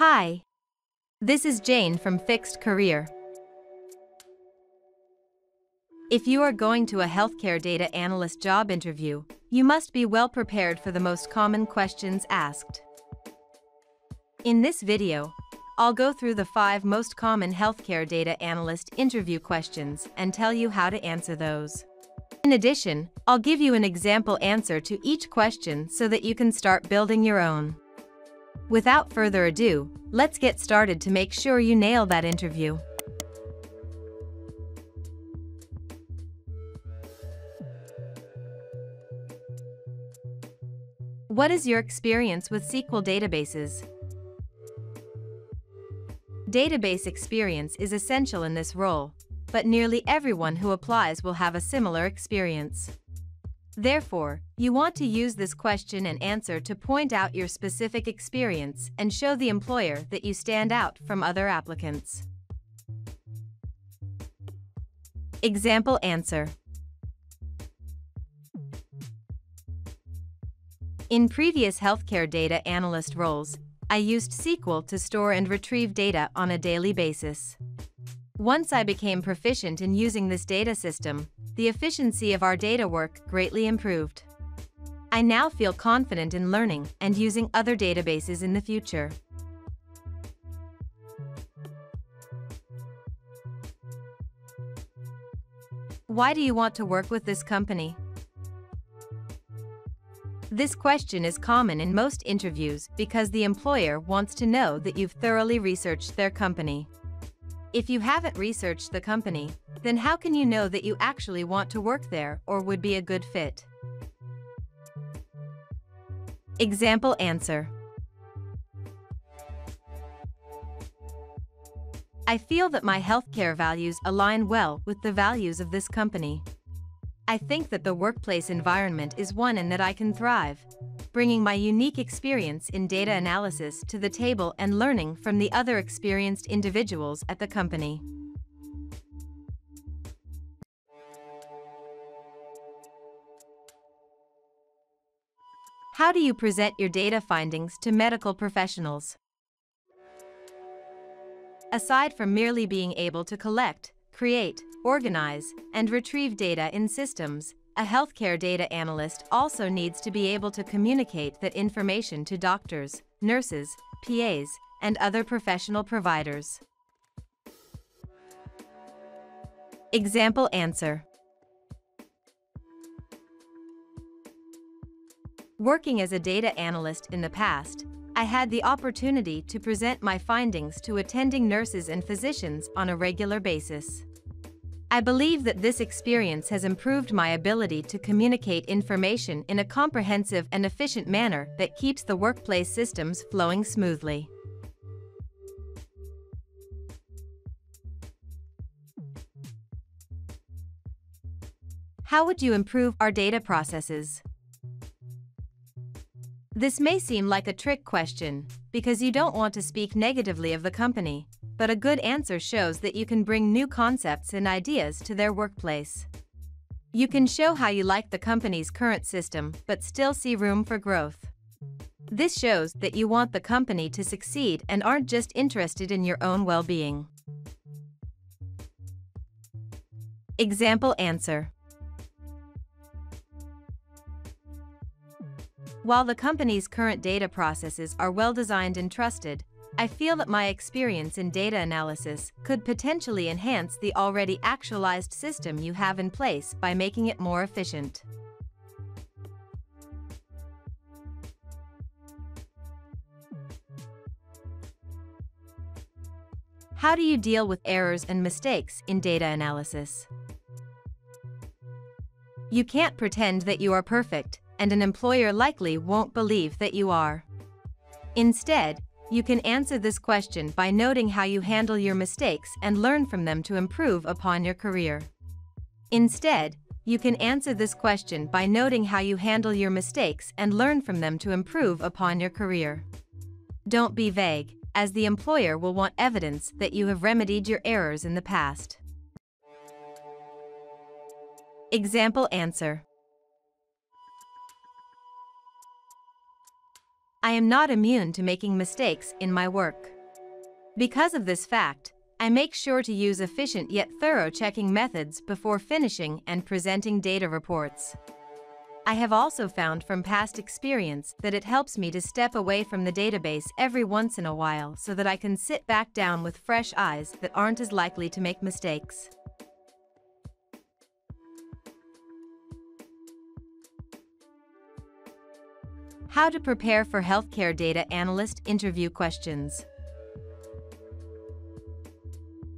Hi. This is Jane from Fixed Career. If you are going to a healthcare data analyst job interview, you must be well prepared for the most common questions asked. In this video, I'll go through the five most common healthcare data analyst interview questions and tell you how to answer those. In addition, I'll give you an example answer to each question so that you can start building your own. Without further ado, let's get started to make sure you nail that interview. What is your experience with SQL databases? Database experience is essential in this role, but nearly everyone who applies will have a similar experience. Therefore, you want to use this question and answer to point out your specific experience and show the employer that you stand out from other applicants. Example answer In previous healthcare data analyst roles, I used SQL to store and retrieve data on a daily basis. Once I became proficient in using this data system, the efficiency of our data work greatly improved. I now feel confident in learning and using other databases in the future. Why do you want to work with this company? This question is common in most interviews because the employer wants to know that you've thoroughly researched their company. If you haven't researched the company, then how can you know that you actually want to work there or would be a good fit? Example answer I feel that my healthcare values align well with the values of this company. I think that the workplace environment is one in that I can thrive, bringing my unique experience in data analysis to the table and learning from the other experienced individuals at the company. How do you present your data findings to medical professionals? Aside from merely being able to collect, create, organize, and retrieve data in systems, a healthcare data analyst also needs to be able to communicate that information to doctors, nurses, PAs, and other professional providers. Example answer Working as a data analyst in the past, I had the opportunity to present my findings to attending nurses and physicians on a regular basis. I believe that this experience has improved my ability to communicate information in a comprehensive and efficient manner that keeps the workplace systems flowing smoothly. How would you improve our data processes? This may seem like a trick question, because you don't want to speak negatively of the company, but a good answer shows that you can bring new concepts and ideas to their workplace. You can show how you like the company's current system but still see room for growth. This shows that you want the company to succeed and aren't just interested in your own well-being. Example answer While the company's current data processes are well designed and trusted, I feel that my experience in data analysis could potentially enhance the already actualized system you have in place by making it more efficient. How do you deal with errors and mistakes in data analysis? You can't pretend that you are perfect, and an employer likely won't believe that you are. Instead, you can answer this question by noting how you handle your mistakes and learn from them to improve upon your career. Instead, you can answer this question by noting how you handle your mistakes and learn from them to improve upon your career. Don't be vague, as the employer will want evidence that you have remedied your errors in the past. Example answer I am not immune to making mistakes in my work. Because of this fact, I make sure to use efficient yet thorough checking methods before finishing and presenting data reports. I have also found from past experience that it helps me to step away from the database every once in a while so that I can sit back down with fresh eyes that aren't as likely to make mistakes. How to prepare for healthcare data analyst interview questions.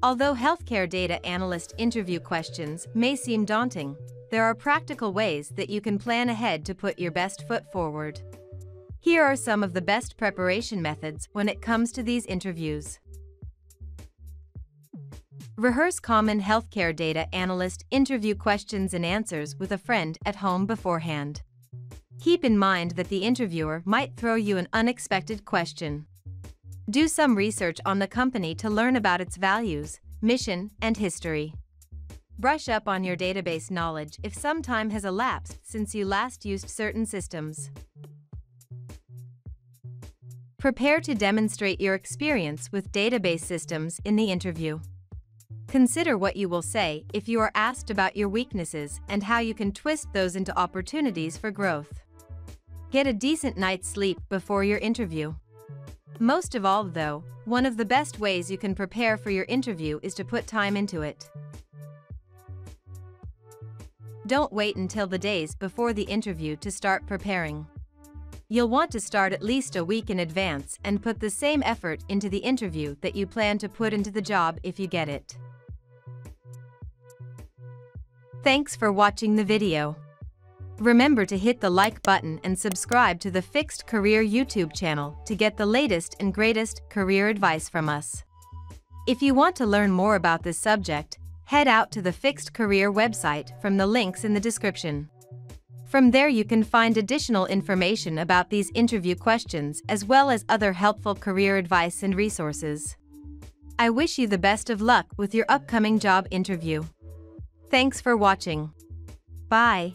Although healthcare data analyst interview questions may seem daunting, there are practical ways that you can plan ahead to put your best foot forward. Here are some of the best preparation methods when it comes to these interviews. Rehearse common healthcare data analyst interview questions and answers with a friend at home beforehand. Keep in mind that the interviewer might throw you an unexpected question. Do some research on the company to learn about its values, mission, and history. Brush up on your database knowledge if some time has elapsed since you last used certain systems. Prepare to demonstrate your experience with database systems in the interview. Consider what you will say if you are asked about your weaknesses and how you can twist those into opportunities for growth. Get a decent night's sleep before your interview. Most of all, though, one of the best ways you can prepare for your interview is to put time into it. Don't wait until the days before the interview to start preparing. You'll want to start at least a week in advance and put the same effort into the interview that you plan to put into the job if you get it. Thanks for watching the video. Remember to hit the like button and subscribe to the Fixed Career YouTube channel to get the latest and greatest career advice from us. If you want to learn more about this subject, head out to the Fixed Career website from the links in the description. From there you can find additional information about these interview questions as well as other helpful career advice and resources. I wish you the best of luck with your upcoming job interview. Thanks for watching. Bye.